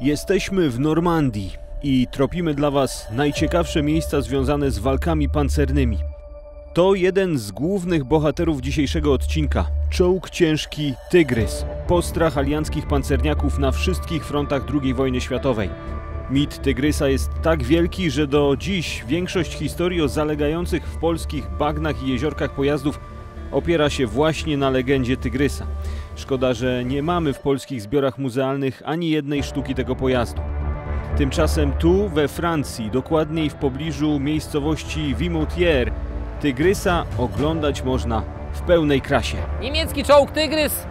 Jesteśmy w Normandii i tropimy dla Was najciekawsze miejsca związane z walkami pancernymi. To jeden z głównych bohaterów dzisiejszego odcinka czołg ciężki Tygrys, postrach alianckich pancerniaków na wszystkich frontach II wojny światowej. Mit Tygrysa jest tak wielki, że do dziś większość historii o zalegających w polskich bagnach i jeziorkach pojazdów opiera się właśnie na legendzie Tygrysa. Szkoda, że nie mamy w polskich zbiorach muzealnych ani jednej sztuki tego pojazdu. Tymczasem tu, we Francji, dokładniej w pobliżu miejscowości Vimoutiers, Tygrysa oglądać można w pełnej krasie. Niemiecki czołg Tygrys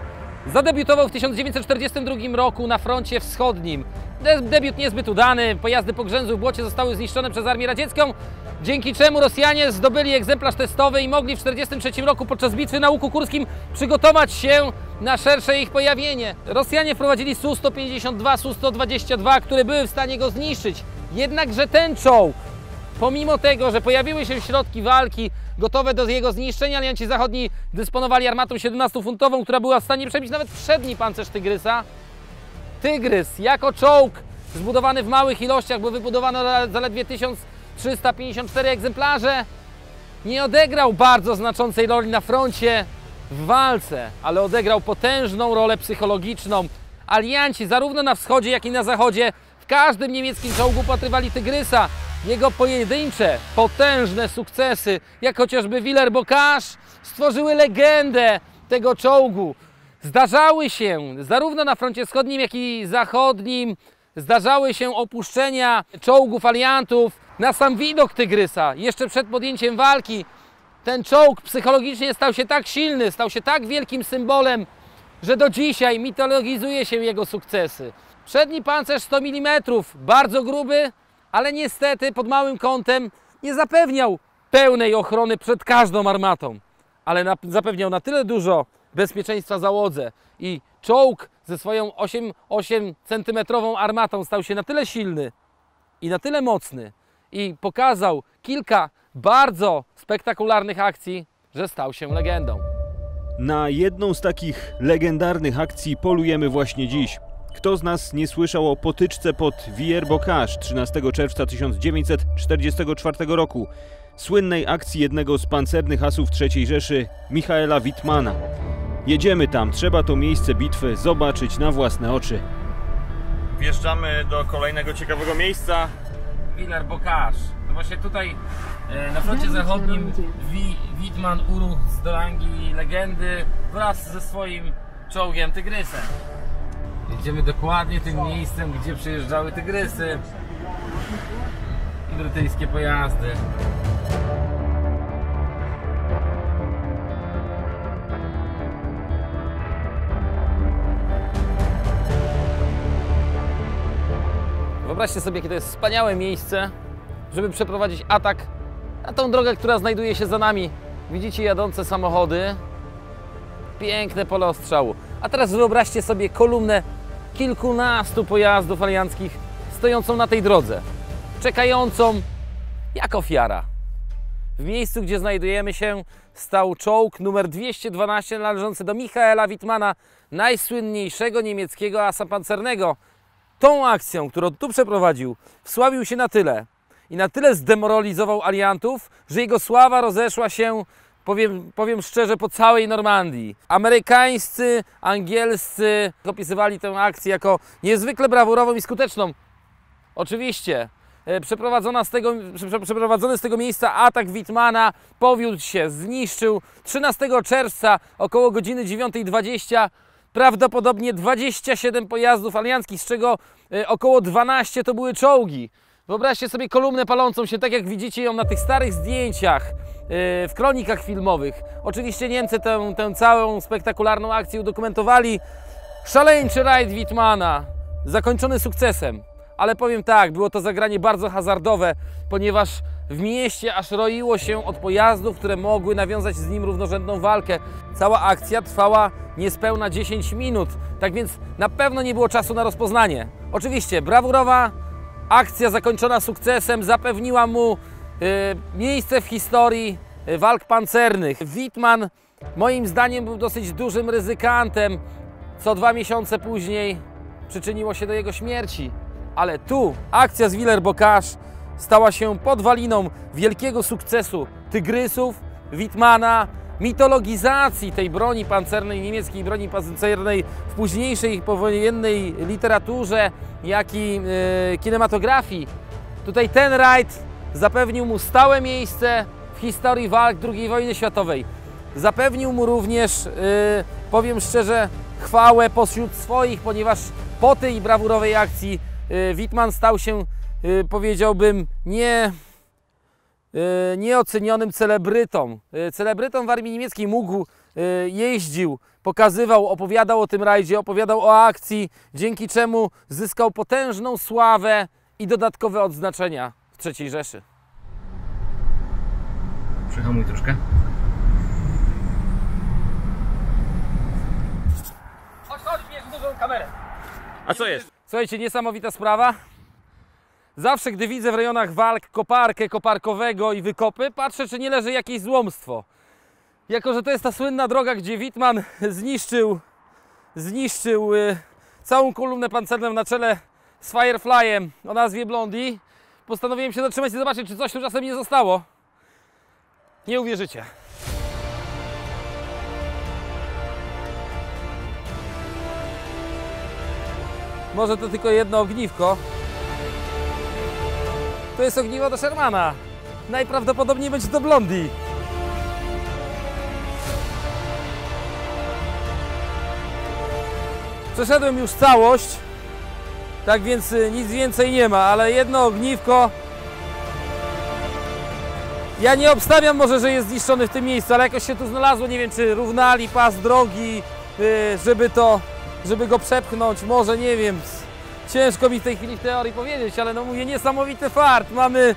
zadebiutował w 1942 roku na froncie wschodnim. De- Debiut niezbyt udany, pojazdy po grzęzu w błocie zostały zniszczone przez Armię Radziecką, dzięki czemu Rosjanie zdobyli egzemplarz testowy i mogli w 1943 roku podczas bitwy na Łuku Kurskim przygotować się na szersze ich pojawienie. Rosjanie wprowadzili Su-152, Su-122, które były w stanie go zniszczyć. Jednakże ten czołg, pomimo tego, że pojawiły się środki walki gotowe do jego zniszczenia, alianci zachodni dysponowali armatą 17-funtową, która była w stanie przebić nawet przedni pancerz Tygrysa. Tygrys jako czołg zbudowany w małych ilościach, bo wybudowano zaledwie 1000 354 egzemplarze. Nie odegrał bardzo znaczącej roli na froncie w walce, ale odegrał potężną rolę psychologiczną. Alianci zarówno na wschodzie, jak i na zachodzie w każdym niemieckim czołgu patrywali Tygrysa. Jego pojedyncze, potężne sukcesy, jak chociażby Willer Bokasz, stworzyły legendę tego czołgu. Zdarzały się zarówno na froncie wschodnim, jak i zachodnim, zdarzały się opuszczenia czołgów aliantów, na sam widok Tygrysa, jeszcze przed podjęciem walki. Ten czołg psychologicznie stał się tak silny, stał się tak wielkim symbolem, że do dzisiaj mitologizuje się jego sukcesy. Przedni pancerz 100 mm, bardzo gruby, ale niestety pod małym kątem nie zapewniał pełnej ochrony przed każdą armatą, ale na, zapewniał na tyle dużo bezpieczeństwa załodze i czołg ze swoją 8, 8 centymetrową armatą stał się na tyle silny i na tyle mocny i pokazał kilka bardzo spektakularnych akcji, że stał się legendą. Na jedną z takich legendarnych akcji polujemy właśnie dziś. Kto z nas nie słyszał o potyczce pod Villers-Bocage 13 czerwca 1944 roku, słynnej akcji jednego z pancernych asów III Rzeszy, Michaela Wittmana. Jedziemy tam, trzeba to miejsce bitwy zobaczyć na własne oczy. Wjeżdżamy do kolejnego ciekawego miejsca. Willer Bocage. To właśnie tutaj e, na froncie zachodnim Wi- Wittmann urósł z do rangi legendy wraz ze swoim czołgiem Tygrysem. Jedziemy dokładnie tym miejscem, gdzie przyjeżdżały Tygrysy i brytyjskie pojazdy. Wyobraźcie sobie, jakie to jest wspaniałe miejsce, żeby przeprowadzić atak na tą drogę, która znajduje się za nami. Widzicie jadące samochody, piękne pole ostrzału. A teraz wyobraźcie sobie kolumnę kilkunastu pojazdów alianckich stojącą na tej drodze, czekającą jak ofiara. W miejscu, gdzie znajdujemy się, stał czołg numer 212 należący do Michaela Wittmana, najsłynniejszego niemieckiego asa pancernego. Tą akcją, którą tu przeprowadził, wsławił się na tyle i na tyle zdemoralizował aliantów, że jego sława rozeszła się, powiem, powiem szczerze, po całej Normandii. Amerykańscy, angielscy opisywali tę akcję jako niezwykle brawurową i skuteczną. Oczywiście, e, przeprowadzona z tego, prze- przeprowadzony z tego miejsca atak Wittmana powiódł się, zniszczył 13 czerwca około godziny 9.20 prawdopodobnie 27 pojazdów alianckich, z czego e, około 12 to były czołgi. Wyobraźcie sobie kolumnę palącą się, tak jak widzicie ją na tych starych zdjęciach, e, w kronikach filmowych. Oczywiście Niemcy tę, tę całą spektakularną akcję udokumentowali. Szaleńczy rajd Wittmana, zakończony sukcesem. Ale powiem tak, było to zagranie bardzo hazardowe, ponieważ w mieście aż roiło się od pojazdów, które mogły nawiązać z nim równorzędną walkę. Cała akcja trwała niespełna 10 minut, tak więc na pewno nie było czasu na rozpoznanie. Oczywiście brawurowa akcja zakończona sukcesem zapewniła mu e, miejsce w historii e, walk pancernych. Wittmann moim zdaniem był dosyć dużym ryzykantem. Co dwa miesiące później przyczyniło się do jego śmierci. Ale tu akcja z Villers-Bocage stała się podwaliną wielkiego sukcesu Tygrysów, Wittmana, mitologizacji tej broni pancernej, niemieckiej broni pancernej w późniejszej powojennej literaturze, jak i e, kinematografii. Tutaj ten rajd zapewnił mu stałe miejsce w historii walk II wojny światowej. Zapewnił mu również, e, powiem szczerze, chwałę pośród swoich, ponieważ po tej brawurowej akcji e, Wittmann stał się, powiedziałbym, nie e, nieocenionym celebrytą. E, Celebrytą w armii niemieckiej mógł, jeździł, pokazywał, opowiadał o tym rajdzie, opowiadał o akcji, dzięki czemu zyskał potężną sławę i dodatkowe odznaczenia w III Rzeszy. Przyhamuj troszkę. Chodź, chodź, bierz dużą kamerę. A co jest? Słuchajcie, niesamowita sprawa. Zawsze, gdy widzę w rejonach walk koparkę koparkowego i wykopy, patrzę, czy nie leży jakieś złomstwo. Jako, że to jest ta słynna droga, gdzie Wittmann zniszczył, zniszczył y, całą kolumnę pancerną na czele z Fireflyem o nazwie Blondie, postanowiłem się zatrzymać i zobaczyć, czy coś tu czasem nie zostało. Nie uwierzycie. Może to tylko jedno ogniwko. To jest ogniwo do Shermana. Najprawdopodobniej będzie to Blondie. Przeszedłem już całość, tak więc y, nic więcej nie ma, ale jedno ogniwko. Ja nie obstawiam może, że jest zniszczony w tym miejscu, ale jakoś się tu znalazło, nie wiem czy równali pas drogi, y, żeby to, żeby go przepchnąć, może nie wiem. Ciężko mi w tej chwili w teorii powiedzieć, ale no mówię, niesamowity fart. Mamy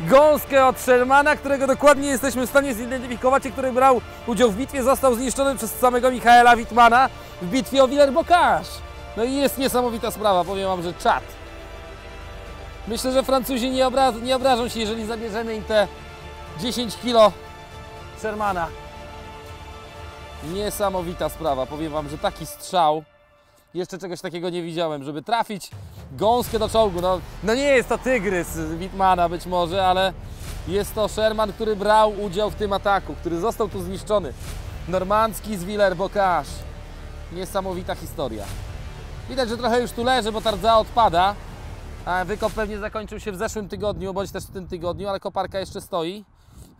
gąskę od Shermana, którego dokładnie jesteśmy w stanie zidentyfikować i który brał udział w bitwie, został zniszczony przez samego Michaela Wittmana w bitwie o Villers-Bocage. No i jest niesamowita sprawa, powiem Wam, że czad. Myślę, że Francuzi nie, obra nie obrażą się, jeżeli zabierzemy im te 10 kilo Shermana. Niesamowita sprawa, powiem Wam, że taki strzał jeszcze czegoś takiego nie widziałem, żeby trafić gąskę do czołgu. No, no nie jest to tygrys Wittmana być może, ale jest to Sherman, który brał udział w tym ataku, który został tu zniszczony. Normandzki z Villers-Bocage. Niesamowita historia. Widać, że trochę już tu leży, bo ta rdza odpada. A wykop pewnie zakończył się w zeszłym tygodniu, bądź też w tym tygodniu, ale koparka jeszcze stoi.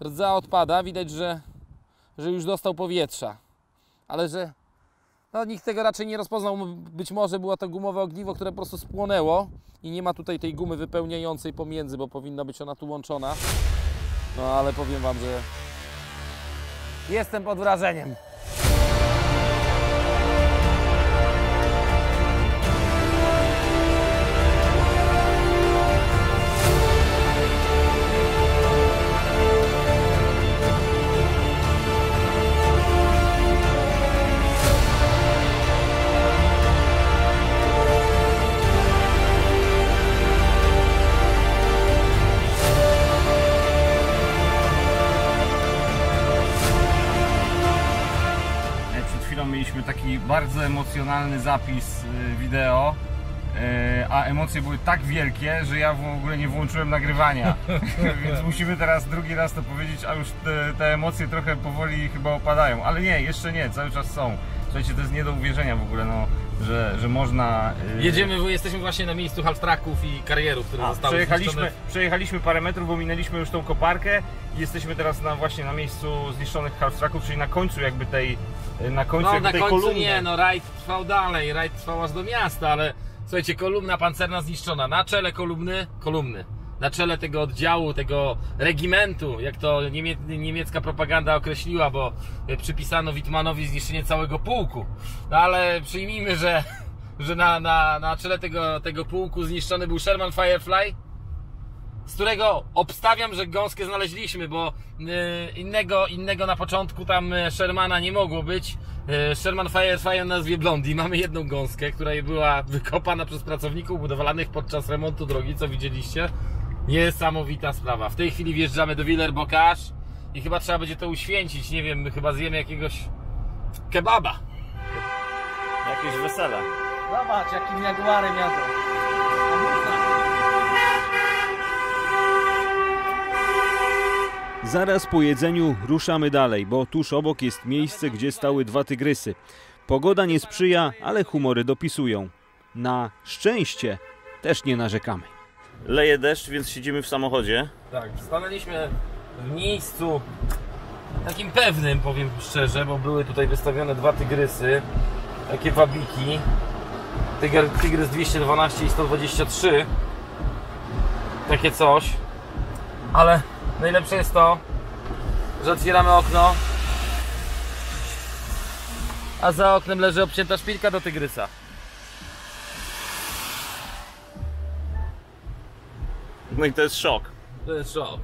Rdza odpada, widać, że, że już dostał powietrza. Ale że no, nikt tego raczej nie rozpoznał. Być może było to gumowe ogniwo, które po prostu spłonęło i nie ma tutaj tej gumy wypełniającej pomiędzy, bo powinna być ona tu łączona. No ale powiem Wam, że jestem pod wrażeniem. Emocjonalny zapis y, wideo, e, a emocje były tak wielkie, że ja w ogóle nie włączyłem nagrywania. Więc musimy teraz drugi raz to powiedzieć, a już te, te emocje trochę powoli chyba opadają. Ale nie, jeszcze nie, cały czas są. Słuchajcie, to jest nie do uwierzenia w ogóle, no, że, że można... y, Jedziemy, jesteśmy właśnie na miejscu half-tracków i karierów, które A, zostały przejechaliśmy, zniszczone. przejechaliśmy parę metrów, ominęliśmy już tą koparkę i jesteśmy teraz na, właśnie na miejscu zniszczonych half-tracków, czyli na końcu jakby tej, na końcu No na tej końcu kolumny. nie, no rajd trwał dalej, rajd trwał aż do miasta, ale słuchajcie, kolumna pancerna zniszczona. Na czele kolumny, kolumny. Na czele tego oddziału, tego regimentu, jak to niemie, niemiecka propaganda określiła, bo e, przypisano Wittmanowi zniszczenie całego pułku. No ale przyjmijmy, że, że na, na, na czele tego, tego pułku zniszczony był Sherman Firefly, z którego obstawiam, że gąskę znaleźliśmy, bo y, innego, innego na początku tam y, Shermana nie mogło być. Sherman Firefly o nazwie Blondie. Mamy jedną gąskę, która była wykopana przez pracowników budowlanych podczas remontu drogi, co widzieliście. Niesamowita sprawa. W tej chwili wjeżdżamy do Villers-Bocage i chyba trzeba będzie to uświęcić. Nie wiem, my chyba zjemy jakiegoś kebaba. Jakieś wesele. Zobacz, jakim jaguarem jadą. Zaraz po jedzeniu ruszamy dalej, bo tuż obok jest miejsce, gdzie stały dwa tygrysy. Pogoda nie sprzyja, ale humory dopisują. Na szczęście też nie narzekamy. Leje deszcz, więc siedzimy w samochodzie. Tak, stanęliśmy w miejscu takim pewnym, powiem szczerze, bo były tutaj wystawione dwa tygrysy, takie wabiki. Tyger, tygrys 212 i 123. Takie coś. Ale najlepsze jest to, że otwieramy okno, a za oknem leży obcięta szpilka do tygrysa. No i to jest szok. To jest szok.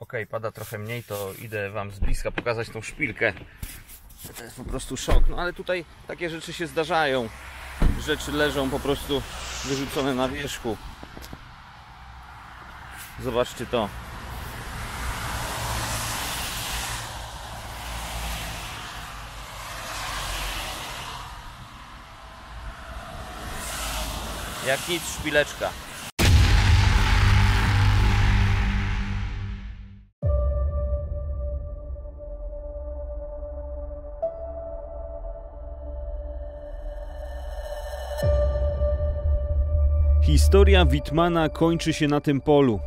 Okej, pada trochę mniej, to idę Wam z bliska pokazać tą szpilkę. To jest po prostu szok. No ale tutaj takie rzeczy się zdarzają. Rzeczy leżą po prostu wyrzucone na wierzchu. Zobaczcie to. Jak nic szpileczka. Historia Wittmana kończy się na tym polu.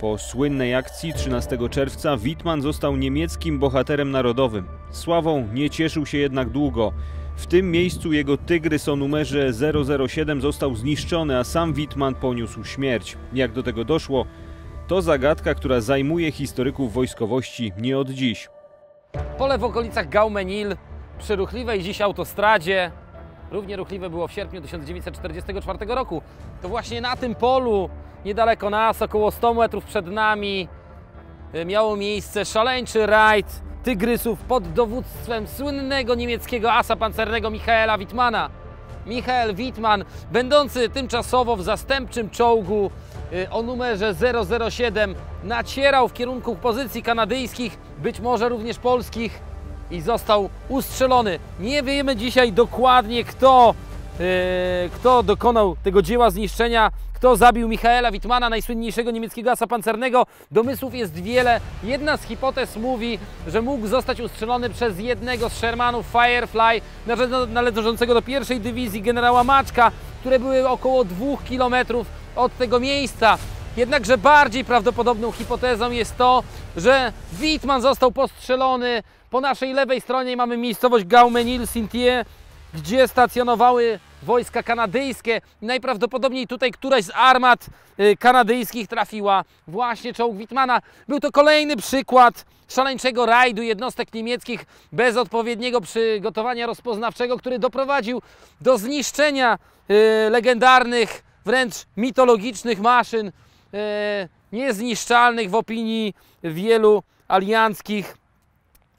Po słynnej akcji 13 czerwca Wittmann został niemieckim bohaterem narodowym. Sławą nie cieszył się jednak długo. W tym miejscu jego tygrys o numerze 007 został zniszczony, a sam Wittmann poniósł śmierć. Jak do tego doszło, to zagadka, która zajmuje historyków wojskowości nie od dziś. Pole w okolicach Gaumenil, przy ruchliwej dziś autostradzie, równie ruchliwe było w sierpniu 1944 roku. To właśnie na tym polu, niedaleko nas, około 100 metrów przed nami, y, miało miejsce szaleńczy rajd tygrysów pod dowództwem słynnego niemieckiego asa pancernego Michaela Wittmana. Michael Wittmann, będący tymczasowo w zastępczym czołgu y, o numerze 007, nacierał w kierunku pozycji kanadyjskich, być może również polskich i został ustrzelony. Nie wiemy dzisiaj dokładnie kto, yy, kto dokonał tego dzieła zniszczenia, kto zabił Michaela Wittmana, najsłynniejszego niemieckiego asa pancernego. Domysłów jest wiele. Jedna z hipotez mówi, że mógł zostać ustrzelony przez jednego z Shermanów Firefly należącego do pierwszej dywizji generała Maczka, które były około dwóch kilometrów od tego miejsca. Jednakże bardziej prawdopodobną hipotezą jest to, że Wittmann został postrzelony. Po naszej lewej stronie mamy miejscowość Gaumenil-Sintier, gdzie stacjonowały wojska kanadyjskie. Najprawdopodobniej tutaj któraś z armat y, kanadyjskich trafiła właśnie czołg Wittmana. Był to kolejny przykład szaleńczego rajdu jednostek niemieckich bez odpowiedniego przygotowania rozpoznawczego, który doprowadził do zniszczenia y, legendarnych, wręcz mitologicznych maszyn E, niezniszczalnych w opinii wielu alianckich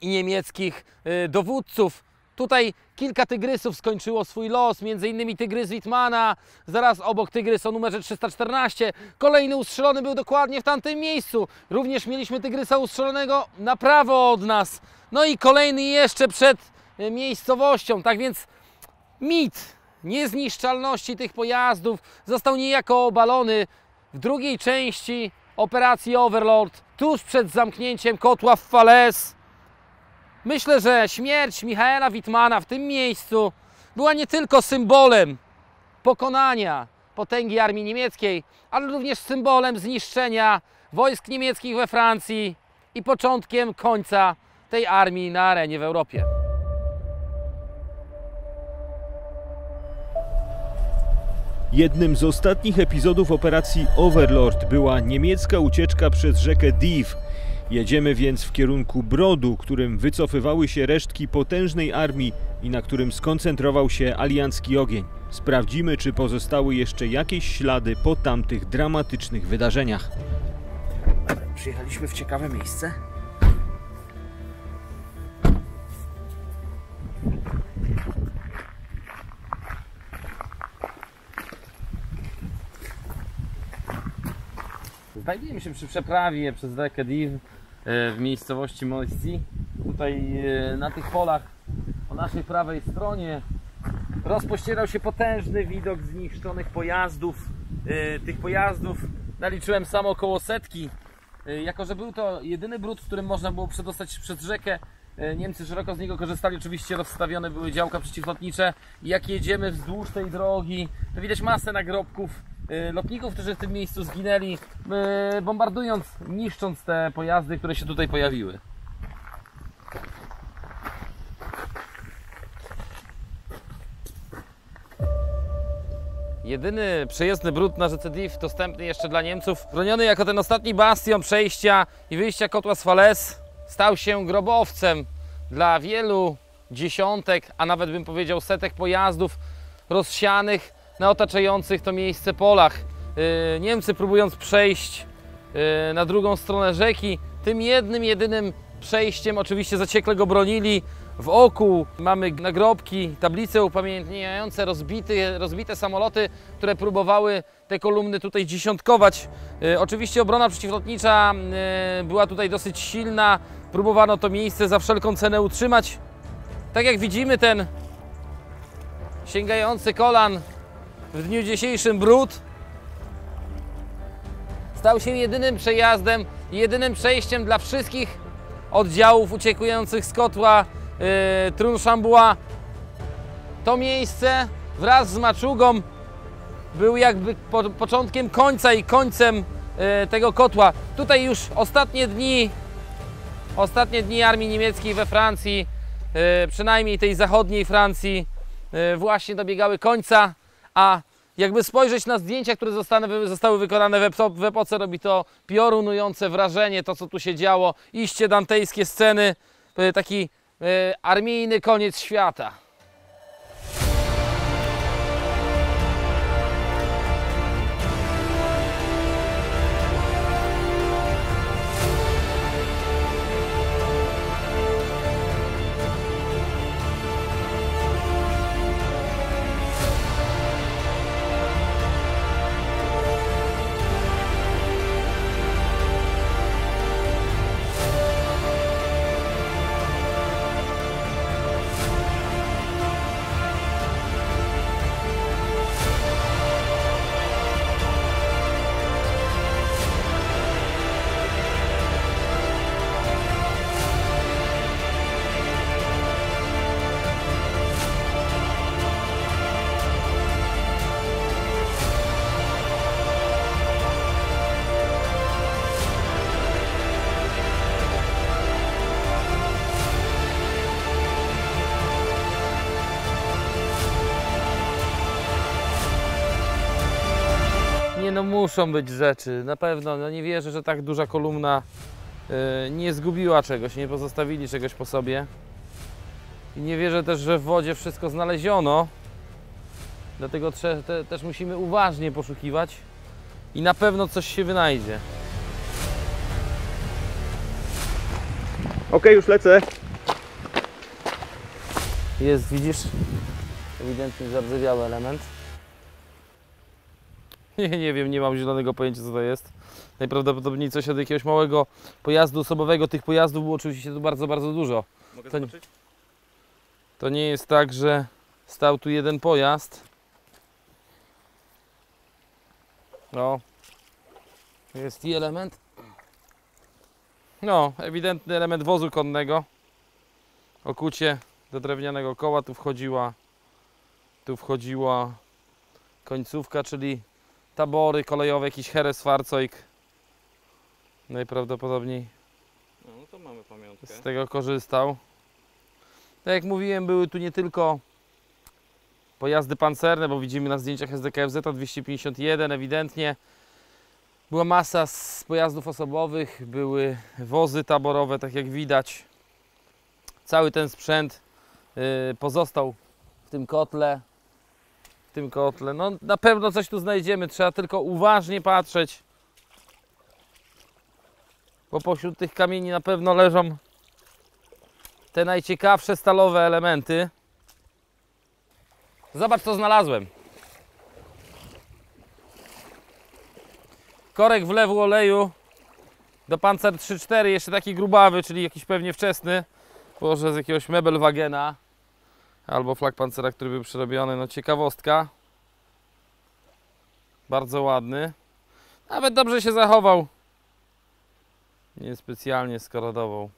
i niemieckich e, dowódców. Tutaj kilka tygrysów skończyło swój los, między innymi tygrys Wittmana, zaraz obok tygrys o numerze 314. Kolejny ustrzelony był dokładnie w tamtym miejscu. Również mieliśmy tygrysa ustrzelonego na prawo od nas. No i kolejny jeszcze przed e, miejscowością. Tak więc mit niezniszczalności tych pojazdów został niejako obalony w drugiej części operacji Overlord, tuż przed zamknięciem kotła w Fales. Myślę, że śmierć Michaela Wittmana w tym miejscu była nie tylko symbolem pokonania potęgi armii niemieckiej, ale również symbolem zniszczenia wojsk niemieckich we Francji i początkiem końca tej armii na arenie w Europie. Jednym z ostatnich epizodów operacji Overlord była niemiecka ucieczka przez rzekę Div. Jedziemy więc w kierunku Brodu, którym wycofywały się resztki potężnej armii i na którym skoncentrował się aliancki ogień. Sprawdzimy, czy pozostały jeszcze jakieś ślady po tamtych dramatycznych wydarzeniach. Przyjechaliśmy w ciekawe miejsce. Znajdujemy się przy przeprawie przez rzekę w miejscowości Moisty. Tutaj e, na tych polach po naszej prawej stronie rozpościerał się potężny widok zniszczonych pojazdów. Yy, tych pojazdów naliczyłem sam około setki. Jako, że był to jedyny brud, którym można było przedostać się przez rzekę, Niemcy szeroko z niego korzystali. Oczywiście rozstawione były działka przeciwlotnicze. Jak jedziemy wzdłuż tej drogi, to widać masę nagrobków lotników, którzy w tym miejscu zginęli, yy, bombardując, niszcząc te pojazdy, które się tutaj pojawiły. Jedyny przejezdny brud na rzece Div dostępny jeszcze dla Niemców, broniony jako ten ostatni bastion przejścia i wyjścia kotła z Fales, stał się grobowcem dla wielu dziesiątek, a nawet bym powiedział setek pojazdów rozsianych na otaczających to miejsce polach. Yy, Niemcy próbując przejść yy, na drugą stronę rzeki, tym jednym, jedynym przejściem oczywiście zaciekle go bronili. Oku mamy nagrobki, tablice upamiętniające rozbite, rozbite samoloty, które próbowały te kolumny tutaj dziesiątkować. E, oczywiście obrona przeciwlotnicza była tutaj dosyć silna. Próbowano to miejsce za wszelką cenę utrzymać. Tak jak widzimy ten sięgający kolan w dniu dzisiejszym brud stał się jedynym przejazdem, jedynym przejściem dla wszystkich oddziałów uciekających z kotła yy, Trunszambua. To miejsce wraz z maczugą był jakby po, początkiem końca i końcem yy, tego kotła. Tutaj już ostatnie dni, ostatnie dni armii niemieckiej we Francji, yy, przynajmniej tej zachodniej Francji, yy, właśnie dobiegały końca, a jakby spojrzeć na zdjęcia, które zostały, wykonane w, epo, w epoce, robi to piorunujące wrażenie, to co tu się działo, iście dantejskie sceny, yy, taki E, armijny koniec świata. Nie no, muszą być rzeczy, na pewno. No nie wierzę, że tak duża kolumna yy, nie zgubiła czegoś, nie pozostawili czegoś po sobie. I nie wierzę też, że w wodzie wszystko znaleziono. Dlatego te, też musimy uważnie poszukiwać i na pewno coś się wynajdzie. Ok, już lecę. Jest, widzisz, ewidentnie zardzewiały element. Nie, nie wiem, nie mam zielonego pojęcia co to jest. Najprawdopodobniej coś od jakiegoś małego pojazdu osobowego. Tych pojazdów było oczywiście tu bardzo, bardzo dużo. Mogę To nie- zobaczyć? To nie jest tak, że stał tu jeden pojazd. No. Jest i element. No, ewidentny element wozu konnego. Okucie do drewnianego koła tu wchodziła. Tu wchodziła końcówka, czyli tabory kolejowe, jakiś Heresfahrzeug. Najprawdopodobniej No, no to mamy pamiątkę. z tego korzystał. Tak jak mówiłem, były tu nie tylko pojazdy pancerne, bo widzimy na zdjęciach SDKFZ 251 ewidentnie. Była masa z pojazdów osobowych, były wozy taborowe, tak jak widać. Cały ten sprzęt y, pozostał w tym kotle. W tym kotle. No, na pewno coś tu znajdziemy, trzeba tylko uważnie patrzeć. Bo pośród tych kamieni na pewno leżą te najciekawsze stalowe elementy. Zobacz, co znalazłem. Korek wlewu oleju do Panzer 3.4, jeszcze taki grubawy, czyli jakiś pewnie wczesny. Może z jakiegoś Mebelwagena. Albo flag pancera, który był przerobiony. No ciekawostka. Bardzo ładny. Nawet dobrze się zachował. Niespecjalnie skorodował.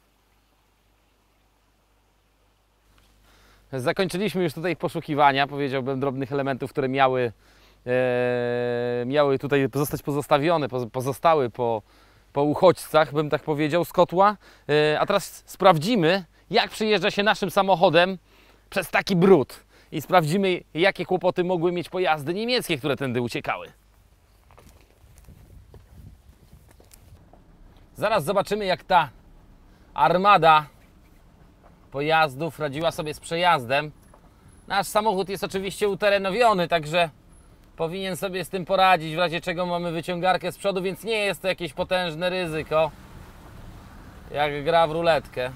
Zakończyliśmy już tutaj poszukiwania, powiedziałbym, drobnych elementów, które miały, e, miały tutaj zostać pozostawione, poz- pozostały po, po uchodźcach, bym tak powiedział, z kotła. E, a teraz sprawdzimy, jak przyjeżdża się naszym samochodem przez taki brud. I sprawdzimy, jakie kłopoty mogły mieć pojazdy niemieckie, które tędy uciekały. Zaraz zobaczymy, jak ta armada pojazdów radziła sobie z przejazdem. Nasz samochód jest oczywiście uterenowiony, także powinien sobie z tym poradzić, w razie czego mamy wyciągarkę z przodu, więc nie jest to jakieś potężne ryzyko, jak gra w ruletkę.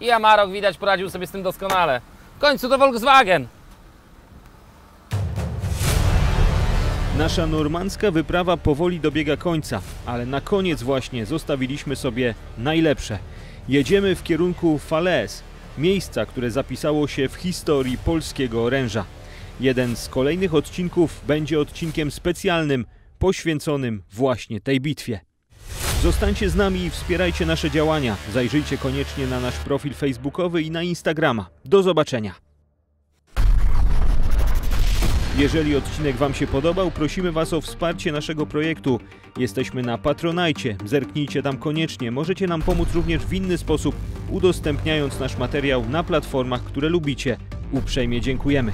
I Amarok widać poradził sobie z tym doskonale. W końcu to Volkswagen. Nasza normandzka wyprawa powoli dobiega końca, ale na koniec właśnie zostawiliśmy sobie najlepsze. Jedziemy w kierunku Falaise, miejsca, które zapisało się w historii polskiego oręża. Jeden z kolejnych odcinków będzie odcinkiem specjalnym, poświęconym właśnie tej bitwie. Zostańcie z nami i wspierajcie nasze działania. Zajrzyjcie koniecznie na nasz profil facebookowy i na Instagrama. Do zobaczenia. Jeżeli odcinek Wam się podobał, prosimy Was o wsparcie naszego projektu. Jesteśmy na Patronajcie, zerknijcie tam koniecznie. Możecie nam pomóc również w inny sposób, udostępniając nasz materiał na platformach, które lubicie. Uprzejmie dziękujemy.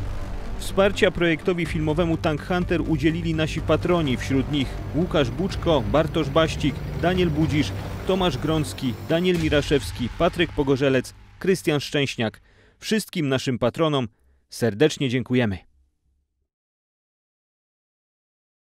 Wsparcia projektowi filmowemu Tank Hunter udzielili nasi patroni, wśród nich Łukasz Buczko, Bartosz Baścik, Daniel Budzisz, Tomasz Grącki, Daniel Miraszewski, Patryk Pogorzelec, Krystian Szczęśniak. Wszystkim naszym patronom serdecznie dziękujemy.